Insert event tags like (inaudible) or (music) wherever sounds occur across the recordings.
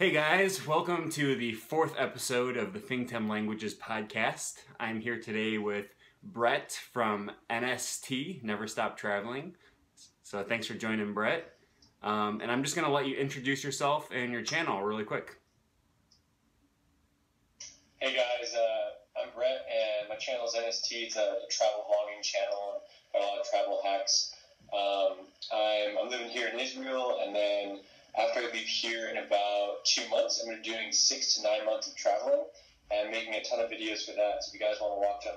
Hey guys, welcome to the fourth episode of the Fingtam Languages podcast. I'm here today with Brett from NST, Never Stop Traveling. So thanks for joining, Brett. Um, and I'm just going to let you introduce yourself and your channel really quick. Hey guys, uh, I'm Brett, and my channel is NST. It's a travel vlogging channel. Got a lot of travel hacks. Um, I'm, I'm living here in Israel, and then after I leave here in about two months, I'm going to be doing six to nine months of traveling and making a ton of videos for that. So if you guys want to watch them,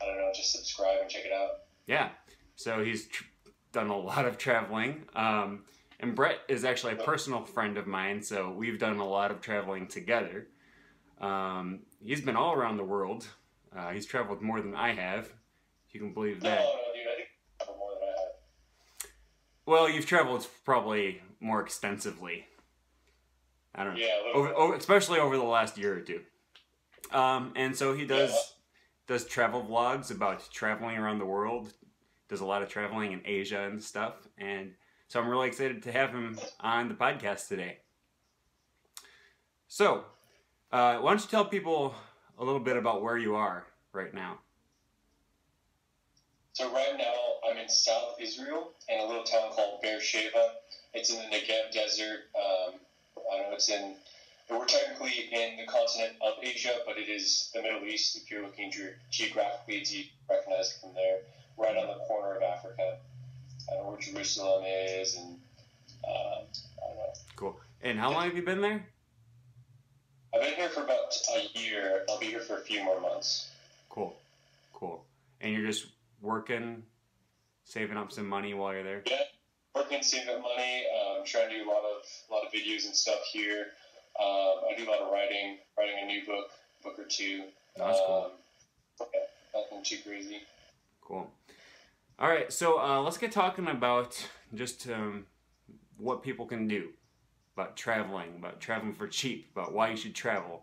I don't know, just subscribe and check it out. Yeah. So he's tr- done a lot of traveling. Um, and Brett is actually a personal friend of mine, so we've done a lot of traveling together. Um, he's been all around the world. Uh, he's traveled more than I have, if you can believe No, that. no, dude, I think more than I have. Well, you've traveled probably more extensively. I don't know. Yeah, over, over, especially over the last year or two. Um, and so he does Yeah. does travel vlogs about traveling around the world. Does a lot of traveling in Asia and stuff. And so I'm really excited to have him on the podcast today. So, uh, why don't you tell people a little bit about where you are right now? So right now I'm in South Israel in a little town called Beersheba. It's in the Negev Desert. Um, I don't know. It's in. We're technically in the continent of Asia, but it is the Middle East. If you're looking ge- geographically, it's you recognize it from there, right on the corner of Africa. I know where Jerusalem is, and uh, I don't know. Cool. And how long have you been there? I've been here for about a year. I'll be here for a few more months. Cool. Cool. And you're just working, saving up some money while you're there? Yeah, working, saving up money. Um, trying to do a lot of a lot of videos and stuff here. Um, I do a lot of writing, writing a new book, book or two. That's cool. Um, yeah, nothing too crazy. Cool. All right, so uh, let's get talking about just um, what people can do about traveling, about traveling for cheap, about why you should travel,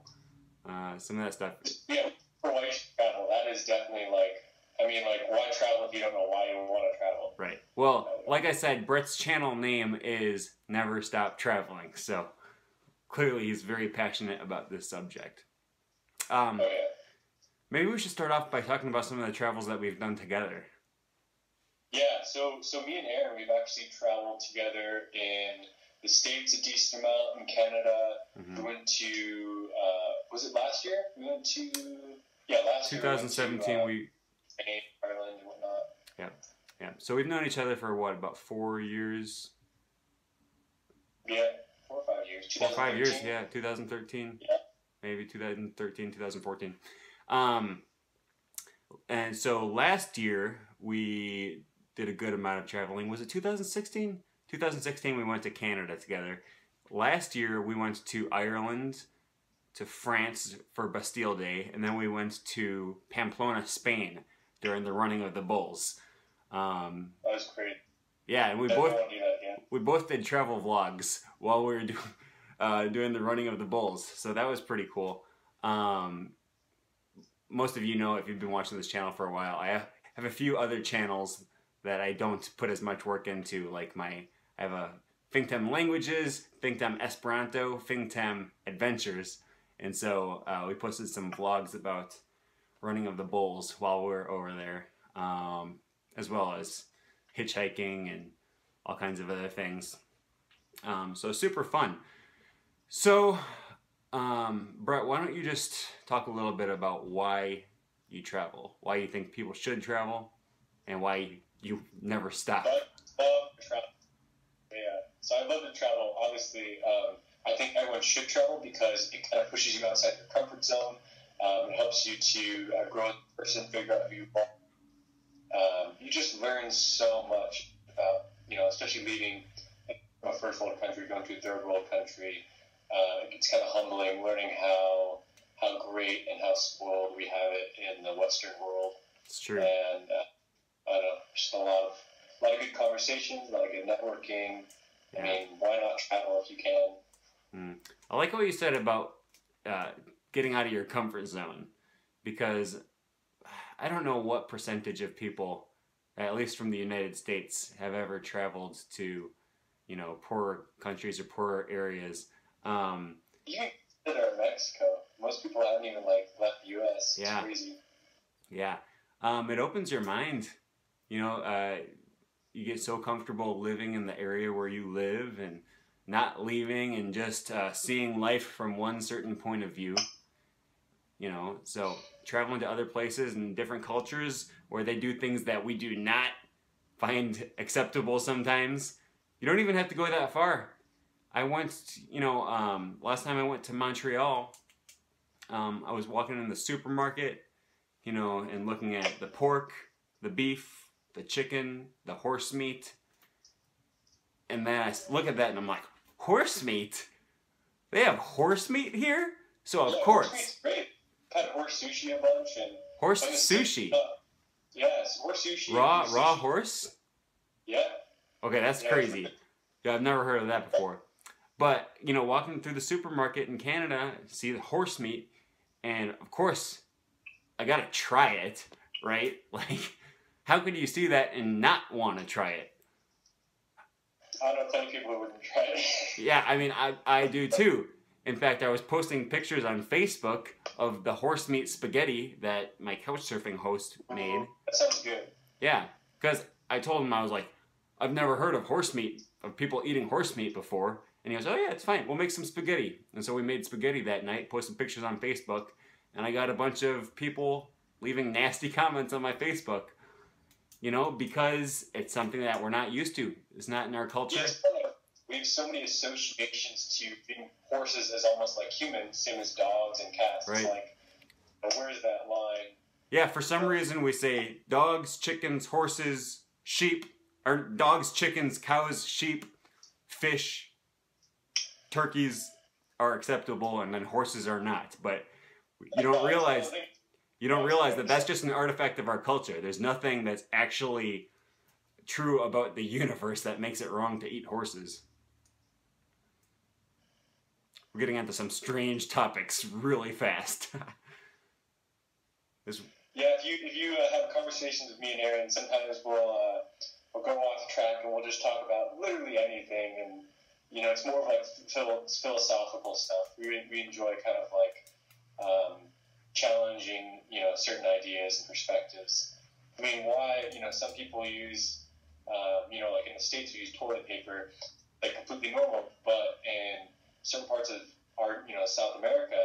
uh, some of that stuff. Yeah, for why you should travel. That is definitely like, I mean, like, why travel if you don't know why you want to travel? Right. Well, like I said, Brett's channel name is Never Stop Traveling, so clearly he's very passionate about this subject. Um, Oh yeah. maybe we should start off by talking about some of the travels that we've done together. Yeah, so so me and Aaron, we've actually traveled together in the states a decent amount, in Canada. Mhm. We went to uh, was it last year? We went to yeah last year. we went to, 2017, uh, we Spain, Ireland, and whatnot. yeah. yeah. So we've known each other for what about four years? Yeah, four or five years. Four or five years, yeah, 2013, Yeah. maybe 2013, 2014. Um, and so last year we did a good amount of traveling. Was it 2016? 2016 we went to Canada together. Last year we went to Ireland, to France for Bastille Day, and then we went to Pamplona, Spain during the running of the bulls. Um, That was great. yeah, and we Definitely both want to do that again. we both did travel vlogs while we were doing (laughs) uh, doing the running of the bulls, so that was pretty cool. Um, most of you know if you've been watching this channel for a while, I have a few other channels that I don't put as much work into, like my I have a Fingtam Languages, Fingtam Esperanto, Fingtam Adventures, and so uh, we posted some vlogs about running of the bulls while we're over there, um, as well as hitchhiking and all kinds of other things. Um, so super fun. So, um, Brett, why don't you just talk a little bit about why you travel, why you think people should travel, and why you never stop. Love travel. Yeah, so I love to travel. Obviously, um, I think everyone should travel because it kind of pushes you outside your comfort zone. Um, it helps you to uh, grow as a person, figure out who you are. Um, you just learn so much about, you know, especially leaving a first world country, going to a third world country. Uh, it's kind of humbling learning how how great and how spoiled we have it in the Western world It's true. and uh, I don't know, just a lot of a lot of good conversations, a lot of good networking. Yeah. I mean, why not travel if you can? I like what you said about uh, getting out of your comfort zone because I don't know what percentage of people, at least from the United States, have ever traveled to, you know, poorer countries or poorer areas. Um, even consider Mexico. Most people haven't even like left the U.S. It's Yeah. crazy. Yeah. Um, it opens your mind. You know, uh, you get so comfortable living in the area where you live and not leaving and just uh, seeing life from one certain point of view. You know, so traveling to other places and different cultures where they do things that we do not find acceptable sometimes. You don't even have to go that far. I went, you know, um, last time I went to Montreal, um, I was walking in the supermarket you know, and looking at the pork, the beef, the chicken, the horse meat. And then i look at that and I'm like, horse meat? They have horse meat here? So of course, horse meat's great. Had horse sushi a bunch and horse sushi, uh, yes, horse sushi. raw beef raw horse. Yeah. Okay, that's Yeah. crazy. Yeah, I've never heard of that before. But you know, walking through the supermarket in Canada, see the horse meat, and of course, I gotta try it, right? (laughs) Like, how could you see that and not want to try it? I know plenty of people who wouldn't try it. Yeah, I mean, I, I do too. In fact, I was posting pictures on Facebook of the horse meat spaghetti that my couch surfing host made. that sounds good. Yeah, because I told him I was like, I've never heard of horse meat, of people eating horse meat before. And he goes, Oh, yeah, it's fine. We'll make some spaghetti. And so we made spaghetti that night, posted pictures on Facebook, and I got a bunch of people leaving nasty (laughs) comments on my Facebook. You know, because it's something that we're not used to. It's not in our culture. Yes, we have so many associations to being horses as almost like humans, same as dogs and cats. Right. It's like, where's that line? Yeah, for some reason we say dogs, chickens, horses, sheep, or dogs, chickens, cows, sheep, fish, turkeys are acceptable, and then horses are not. But you don't realize you don't realize that that's just an artifact of our culture. There's nothing that's actually true about the universe that makes it wrong to eat horses. We're getting into some strange topics really fast. (laughs) this Yeah, if you if you uh, have conversations with me and Aaron, sometimes we'll uh, we'll go off track and we'll just talk about literally anything, and you know, it's more of like phil- philosophical stuff. We we enjoy kind of like um, challenging, you know, certain ideas and perspectives. I mean, why you know some people use, um, you know, like in the states we use toilet paper, like completely normal, but in certain parts of our you know South America,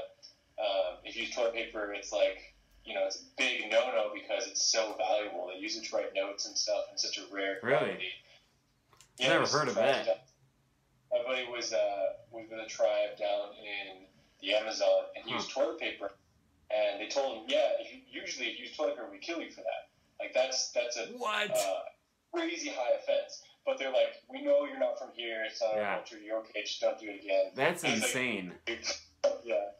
um, if you use toilet paper, it's like you know, it's a big no no because it's so valuable. They use it to write notes and stuff in such a rare Really? quantity. I've never heard of that. down- My buddy was uh, was with a tribe down in the Amazon and he Huh. used toilet paper, and they told him, yeah, if you, usually if you use toilet paper, we kill you for that. Like that's that's a what? uh, crazy high offense. But they're like, we know you're not from here. It's not Yeah. our culture. You're okay. Just don't do it again. That's It's like- insane. (laughs) Yeah.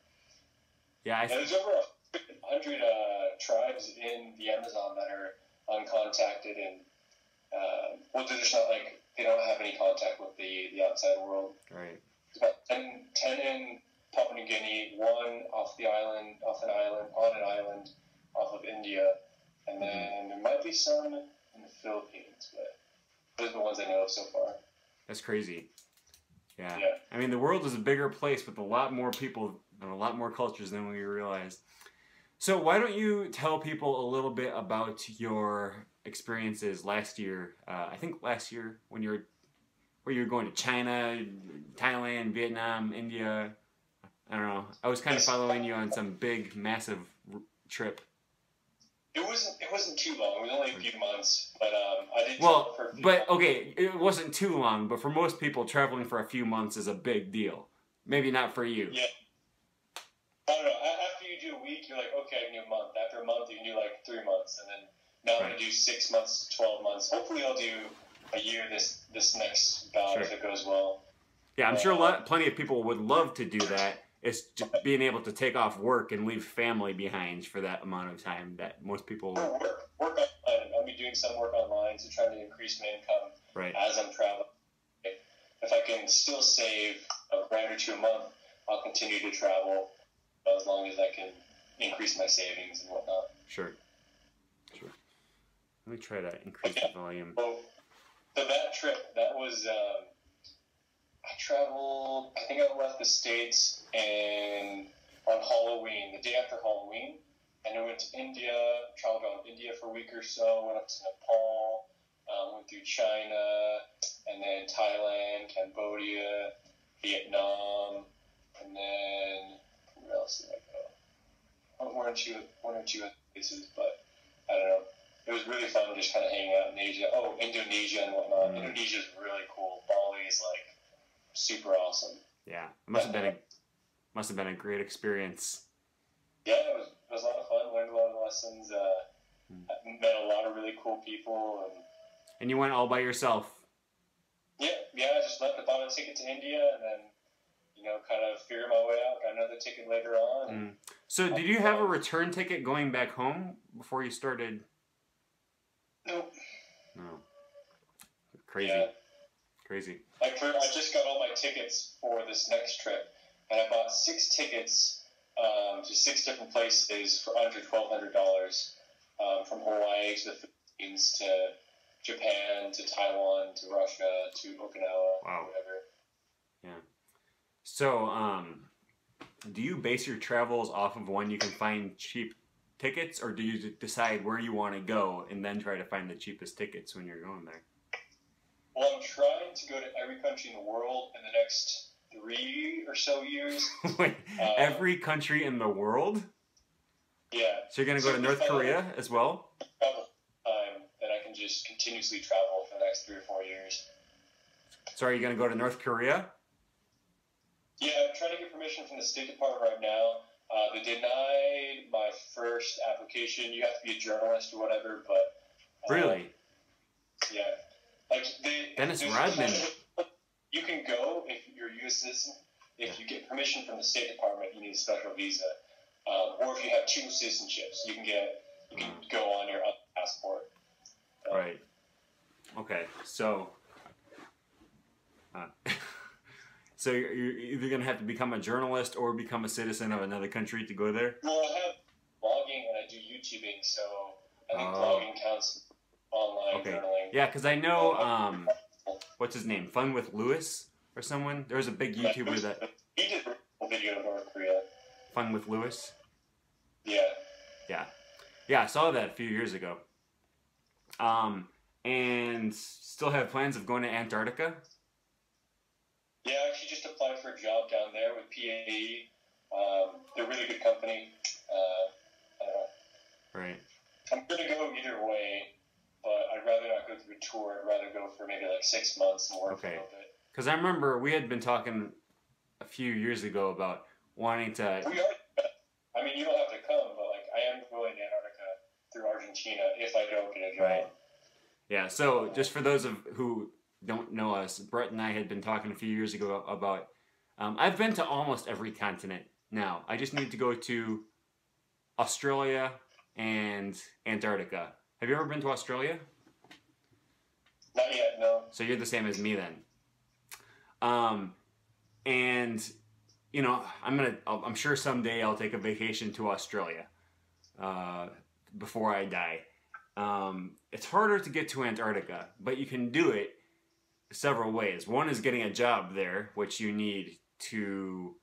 Yeah, I, And there's over a hundred uh, tribes in the Amazon that are uncontacted, and uh, well, they're just not like they don't have any contact with the the outside world. right. There's about 10, 10 in Papua New Guinea, one off the island, off an island, on an island, off of India, and then there might be some in the Philippines, but those are the ones I know of so far. That's crazy. Yeah. Yeah. I mean, the world is a bigger place with a lot more people and a lot more cultures than we realize. So, why don't you tell people a little bit about your experiences last year? Uh, I think last year when you were where you were going to China, Thailand, Vietnam, India. I don't know. I was kind of following you on some big, massive r- trip. It wasn't it wasn't too long. It was only a few months, but um, I did Well, travel for a few but okay, it wasn't too long. But for most people, traveling for a few months is a big deal. Maybe not for you. Yeah. I don't know. After you do a week, you're like, okay, I can do a month. After a month, you can do like three months, and then now I'm gonna do six months to twelve months. Hopefully, I'll do a year this this next bout if it goes well. Yeah, I'm sure a lot, plenty of people would love to do that. It's just being able to take off work and leave family behind for that amount of time that most people, Or work work online. I'll be doing some work online to try to increase my income right? as I'm traveling. If I can still save a grand or two a month, I'll continue to travel as long as I can increase my savings and whatnot. Sure, sure. Let me try to increase the volume. Well, so that trip, that was, um, I traveled. I think I left the states and on Halloween, the day after Halloween, and I went to India. Traveled around India for a week or so. Went up to Nepal. Um, went through China, and then Thailand, Cambodia, Vietnam, and then where else did I go? One or two, one or two other places, but I don't know. It was really fun just kind of hanging out in Asia. Oh, Indonesia and whatnot. Mm. Indonesia is really cool. Bali is like super awesome. Yeah, it must have been a must have been a great experience. Yeah, it was, it was a lot of fun. Learned a lot of lessons. Uh, Mm. met a lot of really cool people, and And you went all by yourself. yeah, yeah. I just left, bought a ticket to India, and then you know, kind of figured my way out. Got another ticket later on. and- Mm. So, did you have a return ticket going back home before you started? Nope. No. Crazy, Yeah. Crazy. I, I just got all my tickets for this next trip, and I bought six tickets um, to six different places for under twelve hundred dollars, um, from Hawaii to the Philippines to Japan to Taiwan to Russia to Okinawa, Wow. whatever. Yeah. So, um, do you base your travels off of when you can find cheap tickets, or do you decide where you want to go and then try to find the cheapest tickets when you're going there? Well, I'm trying to go to every country in the world in the next three or so years. (laughs) Wait, Uh, every country in the world? Yeah, So you're gonna go to North Korea as well? travel time, then I can just continuously travel for the next three or four years. So are you gonna go to North Korea? Yeah, I'm trying to get permission from the State Department right now. Uh, they denied my first application. You have to be a journalist or whatever, but uh, Really? yeah, like they. Dennis Rodman. You can go if you're a U.S. citizen. If you get permission from the State Department, you need a special visa, um, or if you have two citizenships, you can get you can go on your other passport. Right. Okay. So. Uh, (laughs) so you're, you're either gonna have to become a journalist or become a citizen of another country to go there. Well, I have blogging and I do YouTubing, so I think Oh. blogging Yeah, because I know um, what's his name, Fun with Louis or someone. There was a big YouTuber that He did a video North Korea. Fun with Louis. Yeah. Yeah, yeah. I saw that a few years ago. Um, and still have plans of going to Antarctica. Yeah, I actually just applied for a job down there with PAE. Um, they're a really good company. Uh, I don't know. Right. I'm going to go either way, but I'd rather not go through a tour. I'd rather go for maybe like six months and work for a Okay. little bit. Because I remember we had been talking a few years ago about wanting to. We are. I mean, you don't have to come, but like I am going to Antarctica through Argentina if I don't get a job. Right. Yeah. So just for those of who don't know us, Brett and I had been talking a few years ago about. Um, I've been to almost every continent now. I just need to go to Australia and Antarctica. Have you ever been to Australia? Not yet, no. So you're the same as me then. Um, and you know, I'm gonna. I'll, I'm sure someday I'll take a vacation to Australia. Uh, before I die. Um, it's harder to get to Antarctica, but you can do it several ways. One is getting a job there, which you need to.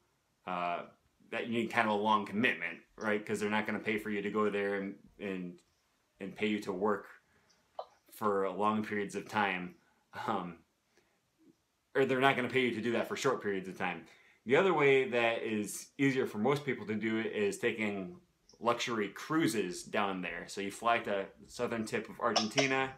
Uh, that you need kind of a long commitment, right? Because they're not going to pay for you to go there and and and pay you to work for long periods of time. Um, or they're not going to pay you to do that for short periods of time. The other way that is easier for most people to do it is taking luxury cruises down there. So you fly to the southern tip of Argentina,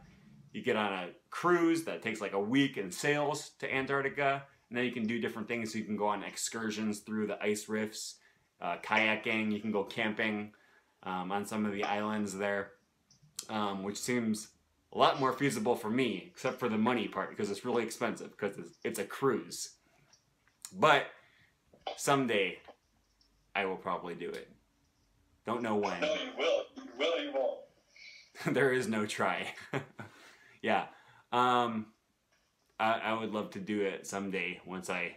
you get on a cruise that takes like a week and sails to Antarctica, and then you can do different things. So you can go on excursions through the ice rifts, uh, kayaking, you can go camping um, on some of the islands there, um, which seems a lot more feasible for me, except for the money part, because it's really expensive because it's, it's a cruise. But someday I will probably do it. Don't know when. No, you will. You will. You won't. (laughs) there is no try. (laughs) yeah. Um, I, I would love to do it someday once I,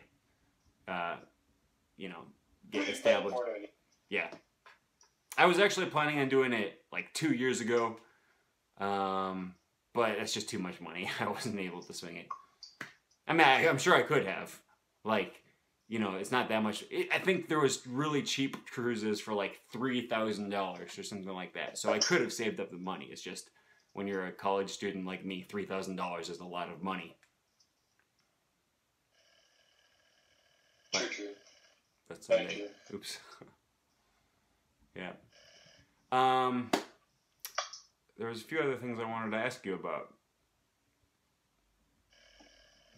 uh, you know, get established. plan for it. Yeah. I was actually planning on doing it like two years ago, um, but that's just too much money. (laughs) I wasn't able to swing it. I mean, I, I'm sure I could have, Like, you know, it's not that much. It, I think there was really cheap cruises for like three thousand dollars or something like that. So I could have saved up the money. It's just when you're a college student like me, three thousand dollars is a lot of money. True, true. That's okay. Oops. (laughs) yeah. Um, there was a few other things I wanted to ask you about.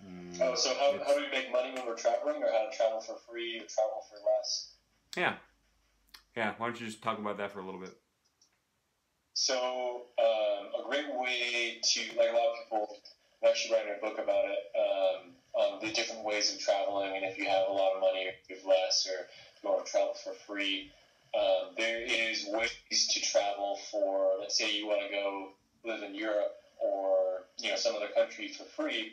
Mm, Oh, so how, how do we make money when we're traveling, or how to travel for free or travel for less? yeah. Yeah, why don't you just talk about that for a little bit? So um, a great way to, like a lot of people, I'm actually writing a book about it, um, on the different ways of traveling, and if you have a lot of money or if you have less, or if you want to travel for free. Um, there is ways to travel for, let's say you want to go live in Europe or you know some other country for free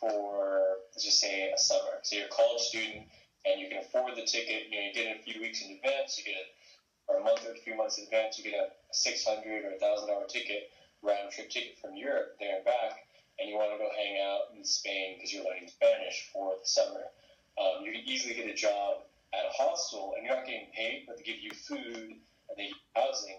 for let's just say a summer. So you're a college student and you can afford the ticket. You know, you get it a few weeks in advance. You get it or a month or a few months in advance. You get a six hundred or a thousand dollar ticket, round trip ticket from Europe there and back, and you want to go hang out in Spain because you're learning Spanish for the summer. Um, you can easily get a job at a hostel, and you're not getting paid, but they give you food and they give you housing,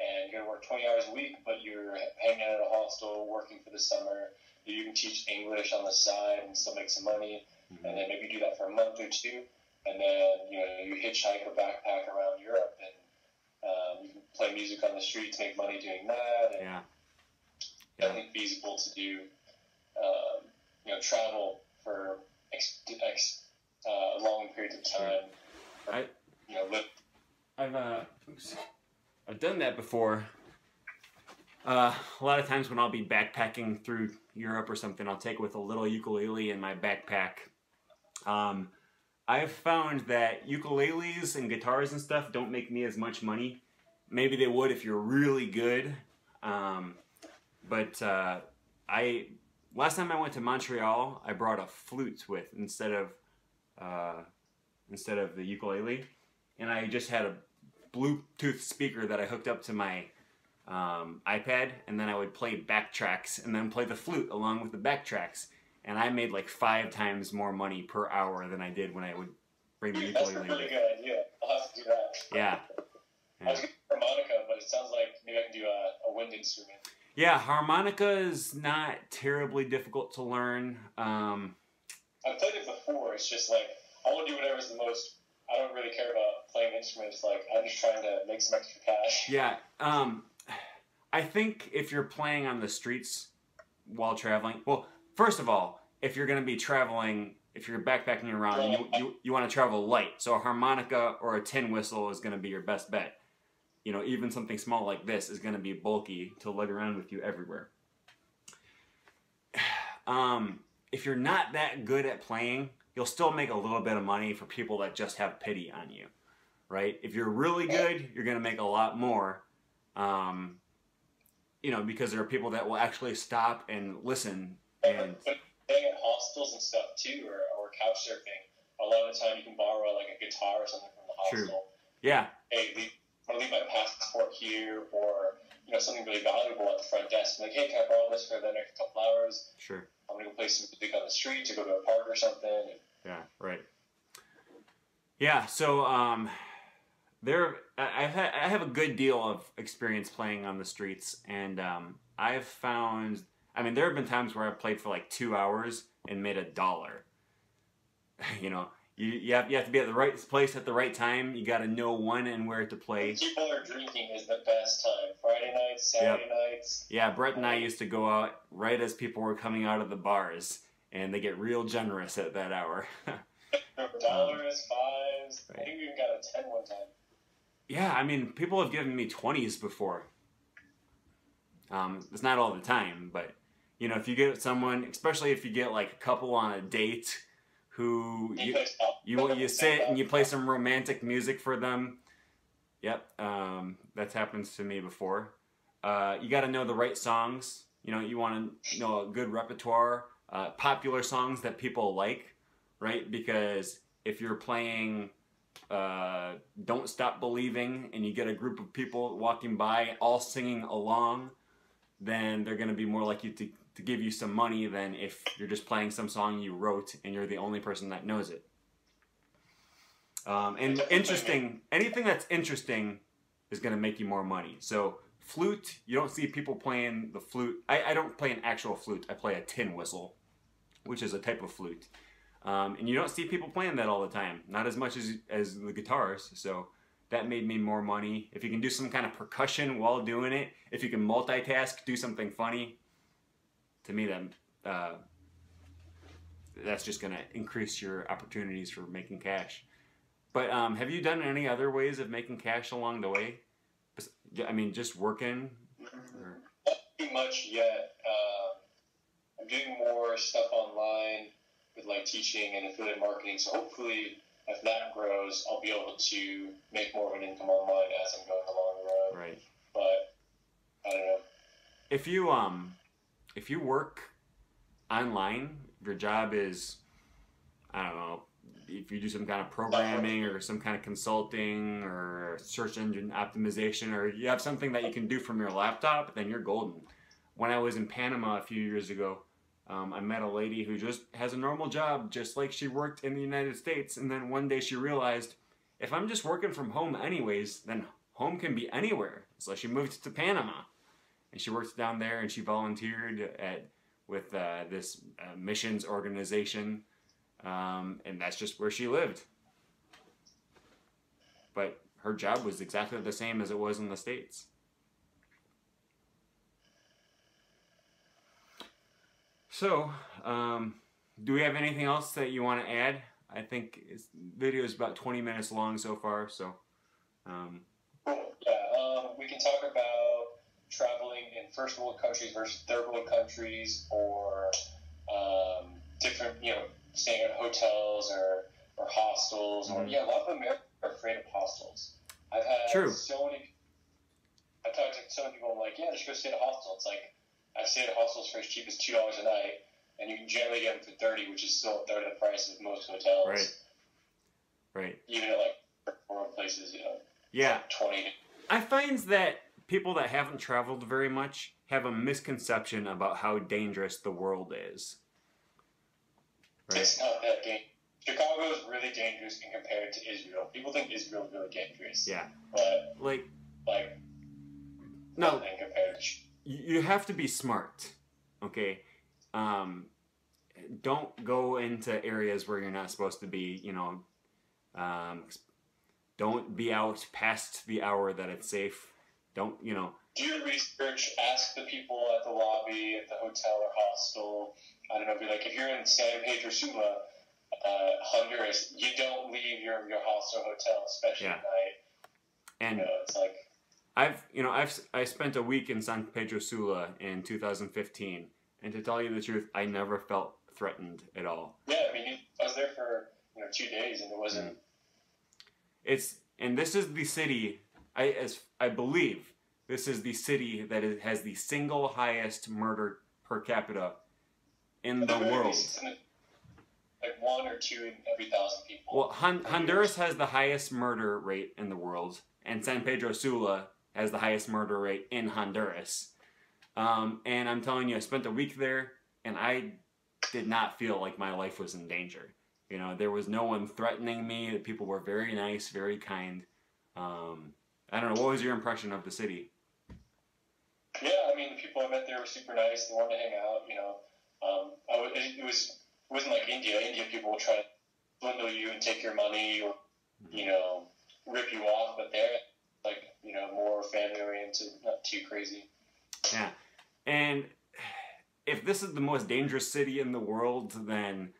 and you're gonna work 20 hours a week, but you're hanging out at a hostel, working for the summer. You can teach English on the side and still make some money, and then maybe do that for a month or two, and then you know you hitchhike or backpack around Europe, and um, you can play music on the streets, make money doing that, and Yeah. definitely feasible to do. Um, you know, travel for ex, ex, uh, long periods of time. I- you know live I've uh, oops. I've done that before. Uh, a lot of times when I'll be backpacking through Europe or something, I'll take with a little ukulele in my backpack. Um, I've found that ukuleles and guitars and stuff don't make me as much money. Maybe they would if you're really good. Um, but uh, I last time I went to Montreal, I brought a flute with instead of uh, instead of the ukulele, and I just had a Bluetooth speaker that I hooked up to my um, iPad, and then I would play backtracks and then play the flute along with the backtracks, and I made like five times more money per hour than I did when I would bring the (laughs) ukulele. That's a really good idea. I'll have to do that. Yeah. I was going harmonica, but it sounds like maybe I can do a, a wind instrument. Yeah, harmonica is not terribly difficult to learn. Um, I've played it before. It's just like I want to do whatever's the most. I don't really care about playing instruments. Like I'm just trying to make some extra cash. Yeah, um, I think if you're playing on the streets while traveling, well, first of all, if you're going to be traveling, if you're backpacking around, you, you, you want to travel light, so a harmonica or a tin whistle is going to be your best bet. You know, even something small like this is going to be bulky to lug around with you everywhere. (sighs) Um, if you're not that good at playing, you'll still make a little bit of money for people that just have pity on you, right? If you're really good, you're going to make a lot more um, you know, because there are people that will actually stop and listen. And But staying at hostels and stuff too, or, or couch surfing, a lot of the time you can borrow like a guitar or something from the True. hostel. yeah, Hey, leave, I want to leave my passport here, or you know something really valuable at the front desk. I'm Like, hey, can I borrow this for the next couple hours? sure, I'm gonna go play some music on the street, to go to a park or something. Yeah, right. Yeah, so um, there, I- I've had, I have a good deal of experience playing on the streets, and um, I've found, I mean, there have been times where I've played for like two hours and made a dollar. (laughs) you know, you you have you have to be at the right place at the right time. You got to know when and where to play. people are drinking is the best time. Friday nights, Saturday nights. Yeah, Brett and I used to go out right as people were coming out of the bars, and they get real generous at that hour. (laughs) Dollars, fives. I think we even got a ten one time. yeah, I mean, people have given me twenties before. Um, it's not all the time, but you know, if you get someone, especially if you get like a couple on a date, who you you you sit and you play some romantic music for them. Yep, um, that's happened to me before. Uh, you got to know the right songs. You know, you want to know a good repertoire, uh, popular songs that people like, right? Because if you're playing uh, "Don't Stop Believing" and you get a group of people walking by all singing along, then they're going to be more likely to to give you some money than if you're just playing some song you wrote and you're the only person that knows it. Um, and interesting, anything that's interesting is going to make you more money. So flute, you don't see people playing the flute. I, I don't play an actual flute. I play a tin whistle, which is a type of flute. Um, and you don't see people playing that all the time. Not as much as as the guitars. So that made me more money. If you can do some kind of percussion while doing it, if you can multitask, do something funny, to me that uh, that's just going to increase your opportunities for making cash. But um, have you done any other ways of making cash along the way? I mean, just working. Or? Not too much yet. Uh, I'm doing more stuff online with like teaching and affiliate marketing. So hopefully, if that grows, I'll be able to make more of an income online as I'm going along the road. Right. But I don't know. If you um, if you work online, your job is, I don't know, if you do some kind of programming or some kind of consulting or search engine optimization or you have something that you can do from your laptop, then you're golden. When I was in Panama a few years ago, um, I met a lady who just has a normal job, just like she worked in the United States. And then one day she realized, if I'm just working from home anyways, then home can be anywhere. So she moved to Panama, and she worked down there, and she volunteered at with uh, this uh, missions organization, um, and that's just where she lived. But her job was exactly the same as it was in the states. So, um, do we have anything else that you want to add? I think this video is about 20 minutes long so far, so. Um. Yeah, um, we can talk about traveling in first world countries versus third world countries, or um, different, you know, staying at hotels or, or hostels, mm-hmm. or yeah, a lot of Americans are afraid of hostels. I've had True. so many. I've talked to so many people. I'm like, yeah, just go stay at a hostel. It's like I've stayed at hostels for as cheap as two dollars a night, and you can generally get them for thirty, which is still a third of the price of most hotels. Right. Right. Even at like foreign places, you know. Yeah. Like Twenty. I find that people that haven't traveled very much have a misconception about how dangerous the world is. Right? It's not that dangerous. Chicago is really dangerous compared to Israel. People think Israel is really dangerous. Yeah. But like like no you have to be smart, okay? Um, don't go into areas where you're not supposed to be. You know, um, don't be out past the hour that it's safe. Don't you know? Do your research. Ask the people at the lobby at the hotel or hostel. I don't know. Be like, if you're in San Pedro Sula, uh, Honduras, you don't leave your your hostel hotel, especially yeah. at night. And you know, it's like I've you know I've I spent a week in San Pedro Sula in 2015, and to tell you the truth, I never felt threatened at all. Yeah, I mean, I was there for you know two days, and it wasn't. Mm. It's and this is the city. I as I believe this is the city that is, has the single highest murder per capita in the world. Like one or two in every thousand people. Well, Hon- Honduras has the highest murder rate in the world, and San Pedro Sula has the highest murder rate in Honduras. Um, and I'm telling you, I spent a week there, and I did not feel like my life was in danger. You know, there was no one threatening me. The people were very nice, very kind. Um, I don't know. What was your impression of the city? Yeah, I mean, the people I met there were super nice. They wanted to hang out. You know, um, I, it, was it wasn't like India. India people will try to swindle you and take your money or you know rip you off. But there, like you know more family oriented, not too crazy. Yeah, and if this is the most dangerous city in the world, then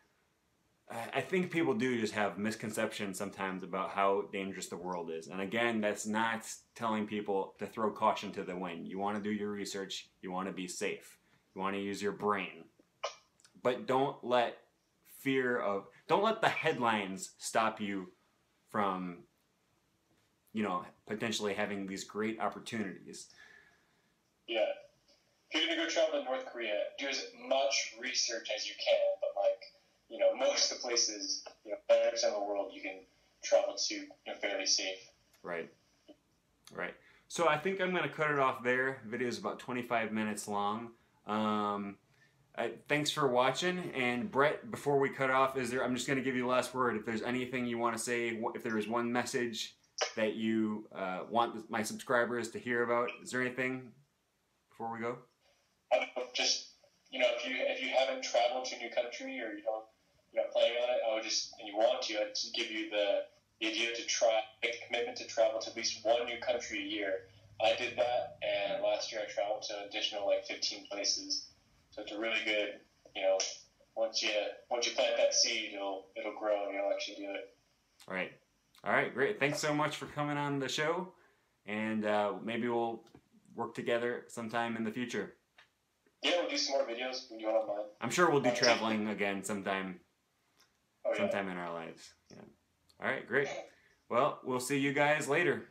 I think people do just have misconceptions sometimes about how dangerous the world is. And again, that's not telling people to throw caution to the wind. You want to do your research, you want to be safe, you want to use your brain. But don't let fear of, don't let the headlines stop you from you know, potentially having these great opportunities. Yeah. If you're going to go travel to North Korea, do as much research as you can, but like, you know, most of the places, you know, 90% of the world you can travel to you know, fairly safe. Right. Right. So I think I'm going to cut it off there. The video is about 25 minutes long. Um, Uh, thanks for watching. And Brett, before we cut off, is there? I'm just going to give you the last word. If there's anything you want to say, if there is one message that you uh, want my subscribers to hear about, is there anything before we go? Um, just you know, if you if you haven't traveled to a new country or you don't you're not planning on it, I would just and you want to, I'd give you the, the idea to try make a commitment to travel to at least one new country a year. I did that, and last year I traveled to an additional like 15 places. So it's a really good, you know, once you once you plant that seed, it'll it'll grow and you'll actually do it. All right, all right, great. Thanks so much for coming on the show, and uh, maybe we'll work together sometime in the future. Yeah, we'll do some more videos when you want online. I'm sure we'll do traveling again sometime, Oh, yeah. sometime in our lives. Yeah. All right, great. Well, we'll see you guys later.